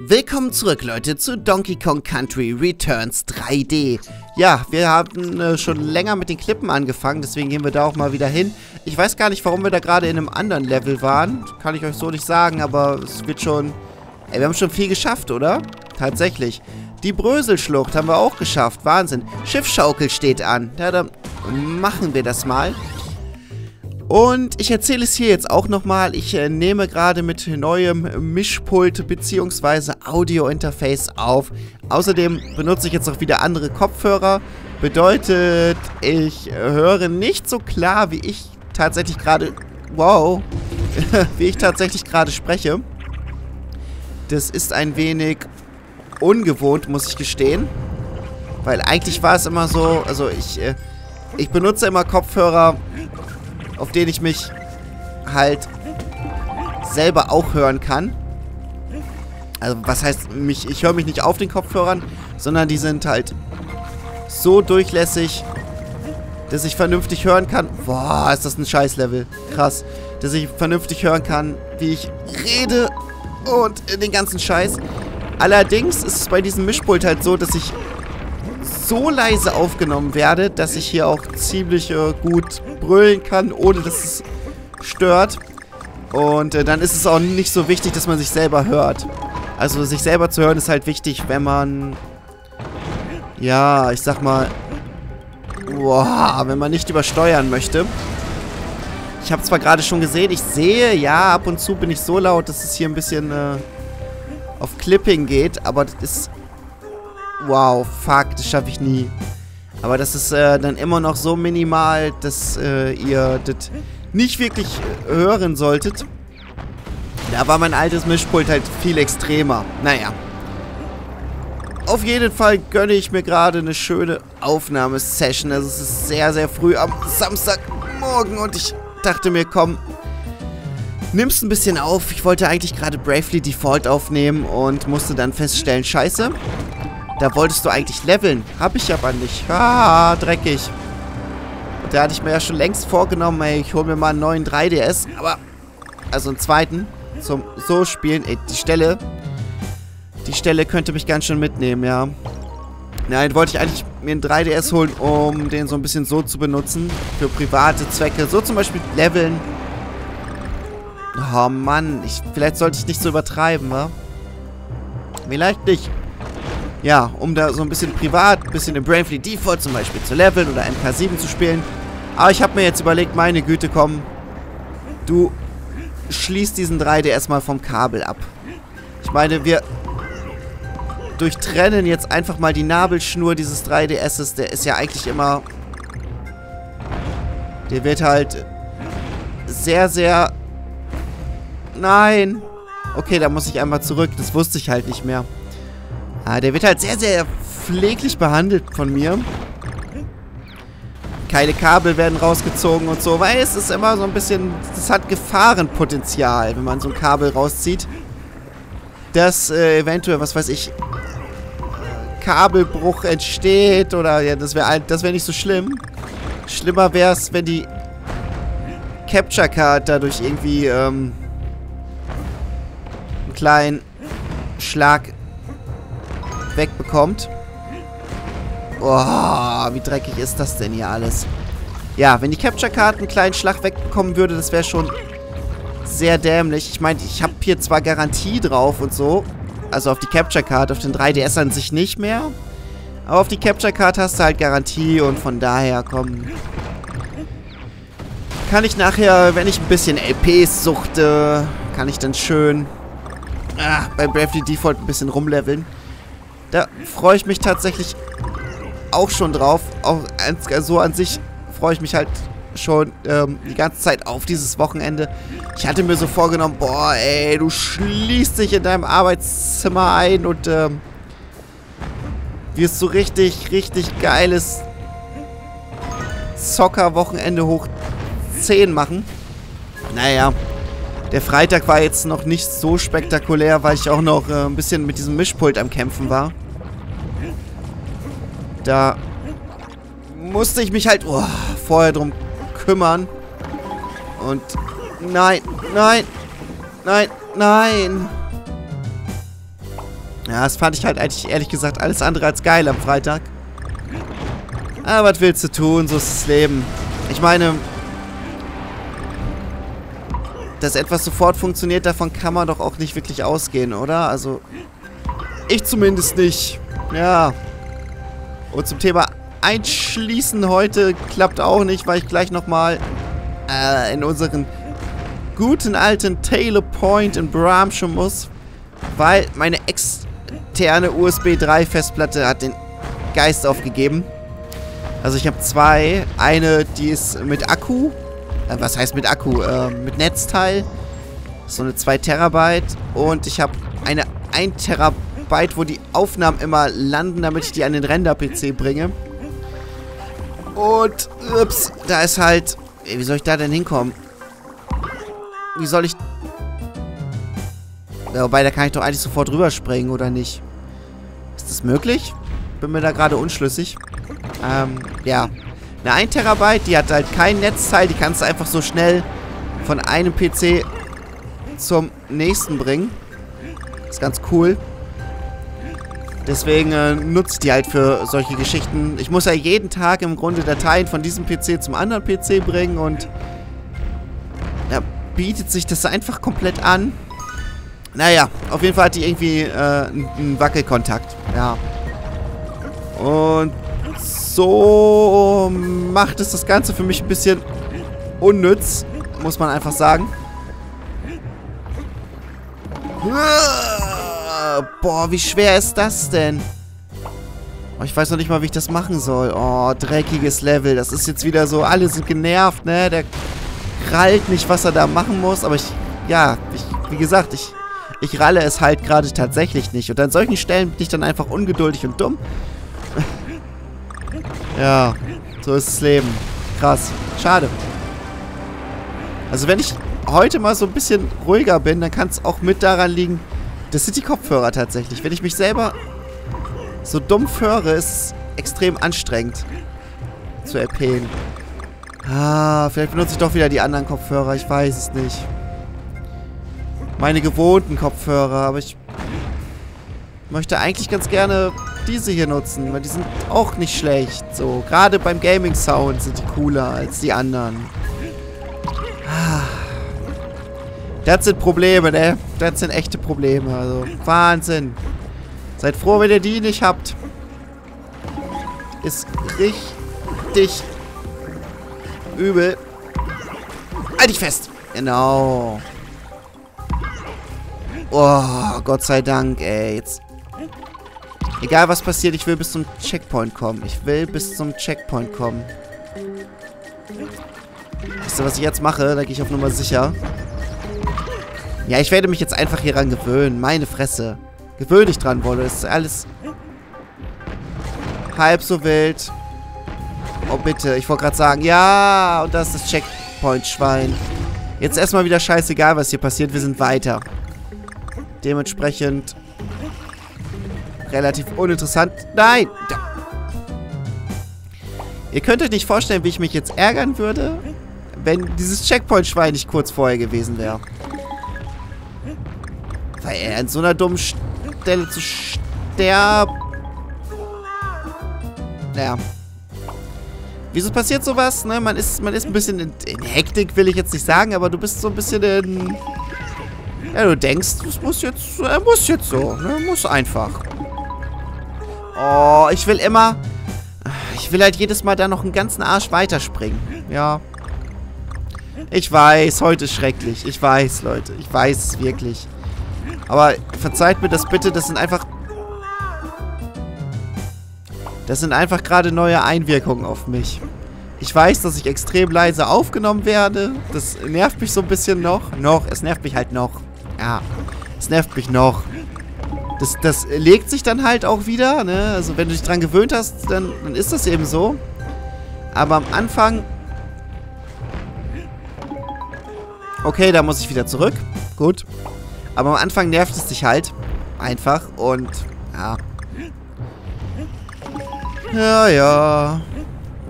Willkommen zurück, Leute, zu Donkey Kong Country Returns 3D. Ja, wir haben äh, schon länger mit den Klippen angefangen, deswegen gehen wir da auch mal wieder hin. Ich weiß gar nicht, warum wir da gerade in einem anderen Level waren. Kann ich euch so nicht sagen, aber es wird schon... Ey, wir haben schon viel geschafft, oder? Tatsächlich. Die Bröselschlucht haben wir auch geschafft. Wahnsinn. Schiffschaukel steht an. Ja, dann machen wir das mal. Und ich erzähle es hier jetzt auch nochmal. Ich äh, nehme gerade mit neuem Mischpult bzw. Audio-Interface auf. Außerdem benutze ich jetzt auch wieder andere Kopfhörer. Bedeutet, ich höre nicht so klar, wie ich tatsächlich gerade... Wow. wie ich tatsächlich gerade spreche. Das ist ein wenig ungewohnt, muss ich gestehen. Weil eigentlich war es immer so... Also ich... Äh, ich benutze immer Kopfhörer auf denen ich mich halt selber auch hören kann. Also was heißt mich, ich höre mich nicht auf den Kopfhörern, sondern die sind halt so durchlässig, dass ich vernünftig hören kann. Boah, ist das ein Scheißlevel. Krass. Dass ich vernünftig hören kann, wie ich rede und den ganzen Scheiß. Allerdings ist es bei diesem Mischpult halt so, dass ich so leise aufgenommen werde, dass ich hier auch ziemlich äh, gut brüllen kann, ohne dass es stört. Und äh, dann ist es auch nicht so wichtig, dass man sich selber hört. Also sich selber zu hören ist halt wichtig, wenn man... Ja, ich sag mal... Boah, wenn man nicht übersteuern möchte. Ich habe zwar gerade schon gesehen, ich sehe, ja, ab und zu bin ich so laut, dass es hier ein bisschen äh, auf Clipping geht, aber das ist Wow, fuck, das schaffe ich nie. Aber das ist äh, dann immer noch so minimal, dass äh, ihr das nicht wirklich äh, hören solltet. Da war mein altes Mischpult halt viel extremer. Naja. Auf jeden Fall gönne ich mir gerade eine schöne Aufnahmesession. Also es ist sehr, sehr früh am Samstagmorgen und ich dachte mir, komm, nimmst ein bisschen auf. Ich wollte eigentlich gerade Bravely Default aufnehmen und musste dann feststellen, scheiße, da wolltest du eigentlich leveln. Hab ich aber nicht. Ah, dreckig. Und da hatte ich mir ja schon längst vorgenommen, ey, ich hole mir mal einen neuen 3DS. Aber, also einen zweiten. Zum so spielen. Ey, die Stelle. Die Stelle könnte mich ganz schön mitnehmen, ja. Nein, wollte ich eigentlich mir einen 3DS holen, um den so ein bisschen so zu benutzen. Für private Zwecke. So zum Beispiel leveln. Oh Mann, ich, vielleicht sollte ich nicht so übertreiben, wa? Vielleicht nicht ja, um da so ein bisschen privat, ein bisschen im Bravely Default zum Beispiel zu leveln oder MK7 zu spielen. Aber ich habe mir jetzt überlegt, meine Güte, komm, du schließt diesen 3DS mal vom Kabel ab. Ich meine, wir durchtrennen jetzt einfach mal die Nabelschnur dieses 3DSs. Der ist ja eigentlich immer... Der wird halt sehr, sehr... Nein! Okay, da muss ich einmal zurück. Das wusste ich halt nicht mehr. Ah, der wird halt sehr, sehr pfleglich behandelt von mir. Keine Kabel werden rausgezogen und so, weil es ist immer so ein bisschen, das hat Gefahrenpotenzial, wenn man so ein Kabel rauszieht. Dass äh, eventuell, was weiß ich, Kabelbruch entsteht oder ja, das wäre das wär nicht so schlimm. Schlimmer wäre es, wenn die Capture Card dadurch irgendwie ähm, einen kleinen Schlag wegbekommt. Boah, wie dreckig ist das denn hier alles? Ja, wenn die Capture Card einen kleinen Schlag wegbekommen würde, das wäre schon sehr dämlich. Ich meine, ich habe hier zwar Garantie drauf und so. Also auf die Capture Card, auf den 3DS an sich nicht mehr. Aber auf die Capture Card hast du halt Garantie und von daher, komm... Kann ich nachher, wenn ich ein bisschen LPs suchte, kann ich dann schön ah, bei Bravely Default ein bisschen rumleveln. Da freue ich mich tatsächlich auch schon drauf. Auch so an sich freue ich mich halt schon ähm, die ganze Zeit auf dieses Wochenende. Ich hatte mir so vorgenommen, boah, ey, du schließt dich in deinem Arbeitszimmer ein und ähm, wirst so richtig, richtig geiles Zocker-Wochenende hoch 10 machen. Naja, der Freitag war jetzt noch nicht so spektakulär, weil ich auch noch äh, ein bisschen mit diesem Mischpult am Kämpfen war. Da musste ich mich halt oh, vorher drum kümmern. Und nein, nein, nein, nein. Ja, das fand ich halt eigentlich ehrlich gesagt alles andere als geil am Freitag. Aber was willst du tun? So ist das Leben. Ich meine, dass etwas sofort funktioniert, davon kann man doch auch nicht wirklich ausgehen, oder? Also, ich zumindest nicht. Ja. Und zum Thema Einschließen heute klappt auch nicht, weil ich gleich nochmal äh, in unseren guten alten Taylor Point in Bramsche muss, weil meine externe USB 3 Festplatte hat den Geist aufgegeben. Also ich habe zwei. Eine, die ist mit Akku. Äh, was heißt mit Akku? Äh, mit Netzteil. So eine 2 Terabyte. Und ich habe eine 1 Terabyte, wo die Aufnahmen immer landen, damit ich die an den Render-PC bringe. Und, ups, da ist halt... Ey, wie soll ich da denn hinkommen? Wie soll ich... Ja, wobei, da kann ich doch eigentlich sofort rüberspringen, oder nicht? Ist das möglich? Bin mir da gerade unschlüssig. Ähm, ja. Eine 1 Terabyte, die hat halt kein Netzteil. Die kannst du einfach so schnell von einem PC zum nächsten bringen. Ist ganz cool. Deswegen äh, nutzt die halt für solche Geschichten. Ich muss ja jeden Tag im Grunde Dateien von diesem PC zum anderen PC bringen und da bietet sich das einfach komplett an. Naja, auf jeden Fall hat die irgendwie äh, einen Wackelkontakt. Ja. Und so macht es das Ganze für mich ein bisschen unnütz, muss man einfach sagen. Boah, wie schwer ist das denn? Oh, ich weiß noch nicht mal, wie ich das machen soll. Oh, dreckiges Level. Das ist jetzt wieder so, alle sind genervt, ne? Der krallt nicht, was er da machen muss. Aber ich, ja, ich, wie gesagt, ich, ich ralle es halt gerade tatsächlich nicht. Und an solchen Stellen bin ich dann einfach ungeduldig und dumm. Ja, so ist das Leben. Krass. Schade. Also wenn ich heute mal so ein bisschen ruhiger bin, dann kann es auch mit daran liegen, das sind die Kopfhörer tatsächlich. Wenn ich mich selber so dumm höre, ist es extrem anstrengend zu erpähen. Ah, vielleicht benutze ich doch wieder die anderen Kopfhörer. Ich weiß es nicht. Meine gewohnten Kopfhörer, aber ich möchte eigentlich ganz gerne diese hier nutzen, weil die sind auch nicht schlecht. So, gerade beim Gaming-Sound sind die cooler als die anderen. Ah. Das sind Probleme, ne? Das sind echte Probleme. Also, Wahnsinn. Seid froh, wenn ihr die nicht habt. Ist richtig übel. Halt dich fest. Genau. Oh, Gott sei Dank, ey. Jetzt. Egal, was passiert, ich will bis zum Checkpoint kommen. Ich will bis zum Checkpoint kommen. Weißt du, was ich jetzt mache? Da gehe ich auf Nummer sicher. Ja, ich werde mich jetzt einfach hieran gewöhnen. Meine Fresse. Gewöhn dich dran, Wolle. Ist alles halb so wild. Oh, bitte. Ich wollte gerade sagen, ja, und das ist das Checkpoint-Schwein. Jetzt erstmal wieder scheißegal, was hier passiert. Wir sind weiter. Dementsprechend relativ uninteressant. Nein! Ihr könnt euch nicht vorstellen, wie ich mich jetzt ärgern würde, wenn dieses Checkpoint-Schwein nicht kurz vorher gewesen wäre. Weil er an so einer dummen Stelle zu sterben. Naja. Wieso passiert sowas? Ne? Man, ist, man ist ein bisschen in, in, Hektik, will ich jetzt nicht sagen, aber du bist so ein bisschen in... Ja, du denkst, es muss jetzt, er muss jetzt so, ne? Muss einfach. Oh, ich will immer... Ich will halt jedes Mal da noch einen ganzen Arsch weiterspringen. Ja. Ich weiß, heute ist schrecklich. Ich weiß, Leute. Ich weiß es wirklich. Aber verzeiht mir das bitte, das sind einfach... Das sind einfach gerade neue Einwirkungen auf mich. Ich weiß, dass ich extrem leise aufgenommen werde. Das nervt mich so ein bisschen noch. Noch, es nervt mich halt noch. Ja, es nervt mich noch. Das, das legt sich dann halt auch wieder, ne? Also wenn du dich dran gewöhnt hast, dann, dann ist das eben so. Aber am Anfang... Okay, da muss ich wieder zurück. Gut. Aber am Anfang nervt es dich halt. Einfach. Und, ja. Ja, ja.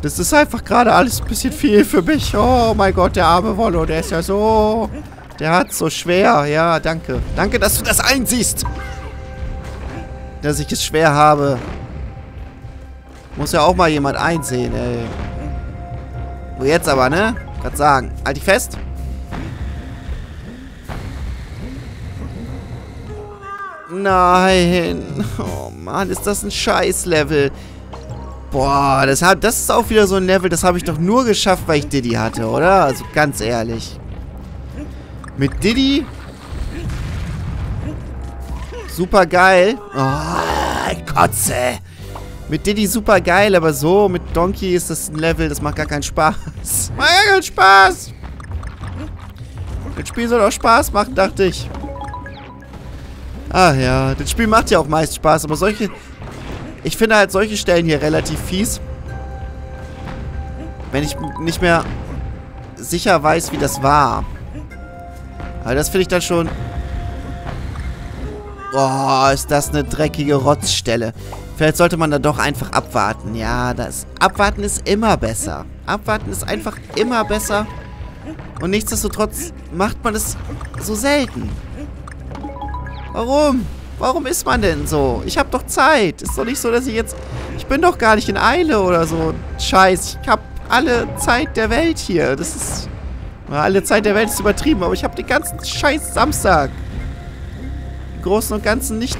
Das ist einfach gerade alles ein bisschen viel für mich. Oh mein Gott, der arme Wollo, der ist ja so... Der hat so schwer. Ja, danke. Danke, dass du das einsiehst. Dass ich es schwer habe. Muss ja auch mal jemand einsehen, ey. Wo jetzt aber, ne? Gerade sagen. Halt dich fest. Nein. Oh Mann, ist das ein Scheiß-Level. Boah, das, hat, das ist auch wieder so ein Level, das habe ich doch nur geschafft, weil ich Diddy hatte, oder? Also ganz ehrlich. Mit Diddy. Super geil. Oh, Kotze. Mit Diddy super geil, aber so mit Donkey ist das ein Level, das macht gar keinen Spaß. Macht gar keinen Spaß. Das Spiel soll auch Spaß machen, dachte ich. Ach ja, das Spiel macht ja auch meist Spaß, aber solche... Ich finde halt solche Stellen hier relativ fies. Wenn ich nicht mehr sicher weiß, wie das war. Aber das finde ich dann schon... Boah, ist das eine dreckige Rotzstelle. Vielleicht sollte man da doch einfach abwarten. Ja, das Abwarten ist immer besser. Abwarten ist einfach immer besser. Und nichtsdestotrotz macht man es so selten. Warum? Warum ist man denn so? Ich habe doch Zeit. Ist doch nicht so, dass ich jetzt... Ich bin doch gar nicht in Eile oder so. Scheiß. Ich habe alle Zeit der Welt hier. Das ist... Alle Zeit der Welt ist übertrieben, aber ich habe den ganzen Scheiß Samstag. Großen und Ganzen nicht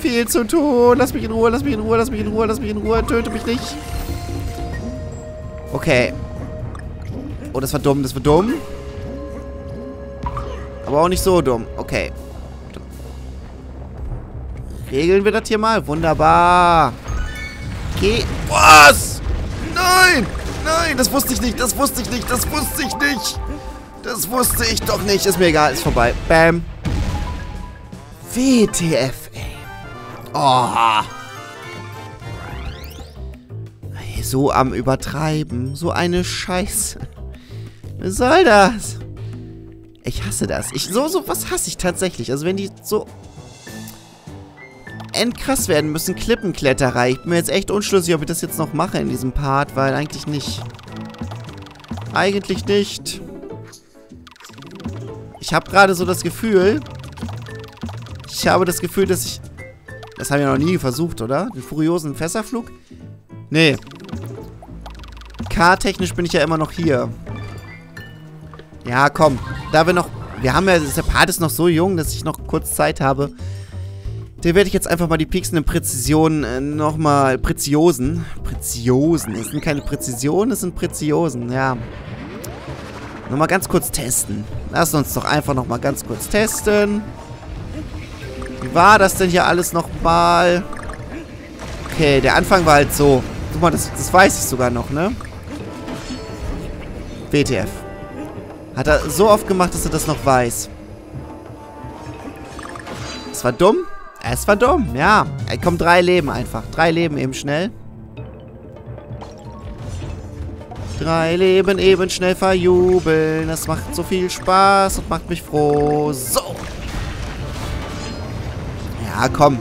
viel zu tun. Lass mich in Ruhe, lass mich in Ruhe, lass mich in Ruhe, lass mich in Ruhe. Töte mich nicht. Okay. Oh, das war dumm, das war dumm. Aber auch nicht so dumm. Okay. Regeln wir das hier mal. Wunderbar. Geh. Was? Nein! Nein, das wusste ich nicht, das wusste ich nicht, das wusste ich nicht. Das wusste ich doch nicht. Ist mir egal, ist vorbei. Bam. WTF, ey. Oh. So am Übertreiben. So eine Scheiße. Was soll das? Ich hasse das. Ich, so, so was hasse ich tatsächlich. Also wenn die so endkrass werden müssen, Klippenkletterei. Ich bin mir jetzt echt unschlüssig, ob ich das jetzt noch mache in diesem Part, weil eigentlich nicht. Eigentlich nicht. Ich habe gerade so das Gefühl, ich habe das Gefühl, dass ich das haben wir noch nie versucht, oder? Den furiosen Fässerflug? Nee. K-technisch bin ich ja immer noch hier. Ja, komm. Da wir noch... Wir haben ja... Der Part ist noch so jung, dass ich noch kurz Zeit habe. Der werde ich jetzt einfach mal die pieksenden Präzisionen äh, nochmal... Preziosen. Preziosen. Es sind keine Präzisionen, es sind Preziosen, ja. Nochmal ganz kurz testen. Lass uns doch einfach nochmal ganz kurz testen. Wie war das denn hier alles nochmal? Okay, der Anfang war halt so. Guck mal, das, das weiß ich sogar noch, ne? WTF. Hat er so oft gemacht, dass er das noch weiß. Es war dumm? Es war dumm, ja. Komm, drei Leben einfach. Drei Leben eben schnell. Drei Leben eben schnell verjubeln. Das macht so viel Spaß und macht mich froh. So. Ja, komm.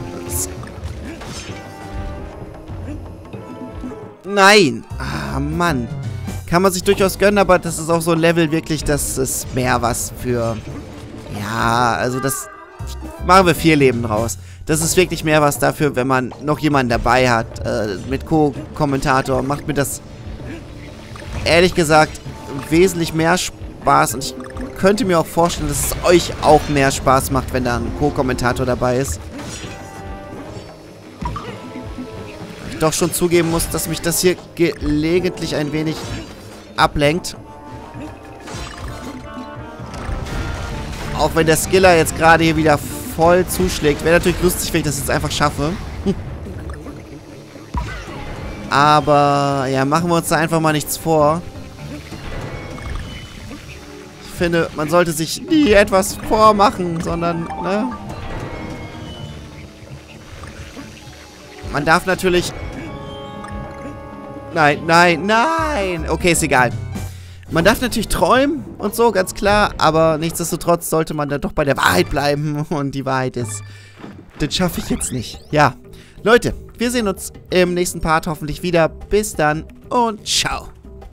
Nein. Ah, Mann. Kann man sich durchaus gönnen, aber das ist auch so ein Level wirklich, das ist mehr was für... Ja, also das... Machen wir vier Leben draus. Das ist wirklich mehr was dafür, wenn man noch jemanden dabei hat. Äh, mit Co-Kommentator macht mir das ehrlich gesagt wesentlich mehr Spaß. Und ich könnte mir auch vorstellen, dass es euch auch mehr Spaß macht, wenn da ein Co-Kommentator dabei ist. Doch schon zugeben muss, dass mich das hier gelegentlich ein wenig ablenkt. Auch wenn der Skiller jetzt gerade hier wieder voll zuschlägt. Wäre natürlich lustig, wenn ich das jetzt einfach schaffe. Aber, ja, machen wir uns da einfach mal nichts vor. Ich finde, man sollte sich nie etwas vormachen, sondern, ne? Man darf natürlich Nein, nein, nein. Okay, ist egal. Man darf natürlich träumen und so, ganz klar. Aber nichtsdestotrotz sollte man dann doch bei der Wahrheit bleiben. Und die Wahrheit ist, das schaffe ich jetzt nicht. Ja, Leute, wir sehen uns im nächsten Part hoffentlich wieder. Bis dann und ciao.